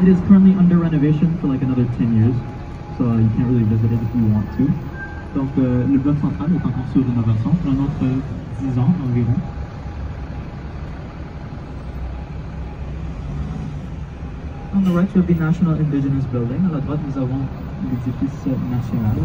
It is currently under renovation for like another 10 years, so uh, you can't really visit it if you want to. Donc, euh, le bloc central est encore sous rénovation pour un autre euh, 10 ans environ. On the right, you have the National Indigenous Building. À la droite, nous avons l'édifice national.